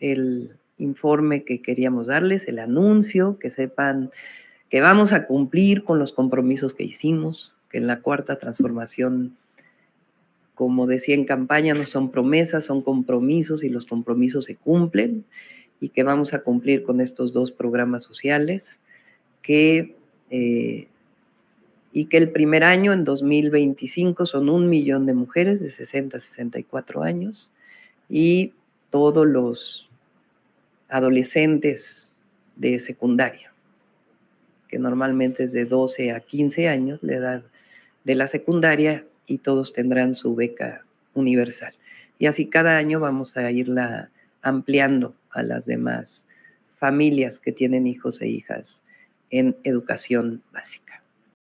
el informe que queríamos darles, el anuncio, que sepan que vamos a cumplir con los compromisos que hicimos, que en la cuarta transformación, como decía en campaña, no son promesas, son compromisos y los compromisos se cumplen y que vamos a cumplir con estos dos programas sociales que, eh, y que el primer año, en 2025, son un millón de mujeres de 60 a 64 años y todos los adolescentes de secundaria, que normalmente es de 12 a 15 años, la edad de la secundaria, y todos tendrán su beca universal. Y así cada año vamos a irla ampliando a las demás familias que tienen hijos e hijas en educación básica.